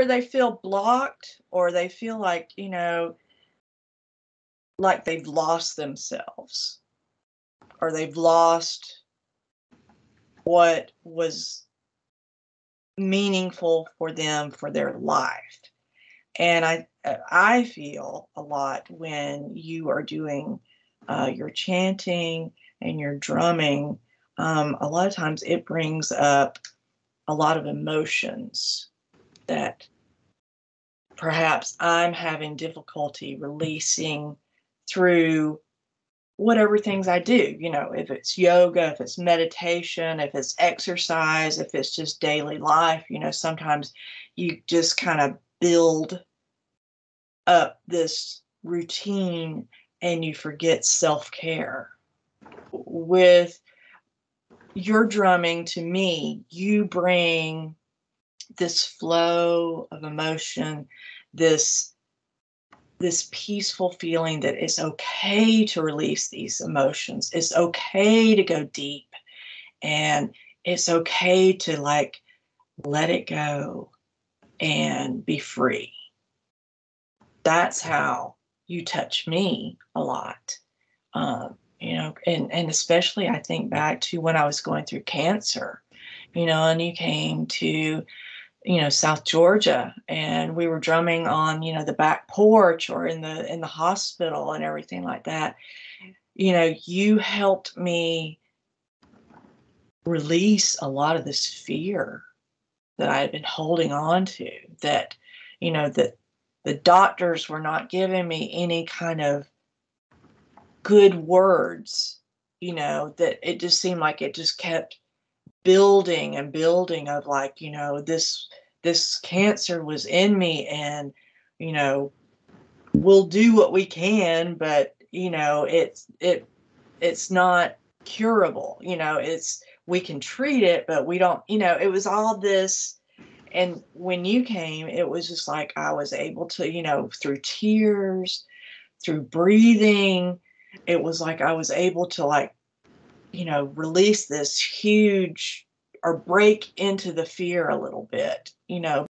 either they feel blocked or they feel like, you know, like they've lost themselves or they've lost what was meaningful for them for their life. And I I feel a lot when you are doing uh, your chanting and your drumming. Um, a lot of times it brings up a lot of emotions that perhaps I'm having difficulty releasing through whatever things I do, you know, if it's yoga, if it's meditation, if it's exercise, if it's just daily life, you know, sometimes you just kind of build up this routine and you forget self care. With your drumming, to me, you bring this flow of emotion, this this peaceful feeling that it's okay to release these emotions. It's okay to go deep and it's okay to like let it go and be free. That's how you touch me a lot. Um, you know, and, and especially I think back to when I was going through cancer, you know, and you came to you know south georgia and we were drumming on you know the back porch or in the in the hospital and everything like that. You know you helped me release a lot of this fear that i had been holding on to that you know that the doctors were not giving me any kind of good words you know that it just seemed like it just kept building and building of like you know this this cancer was in me and you know we'll do what we can but you know it's it it's not curable you know it's we can treat it but we don't you know it was all this. And when you came it was just like i was able to you know through tears through breathing it was like i was able to like you know, release this huge or break into the fear a little bit, you know,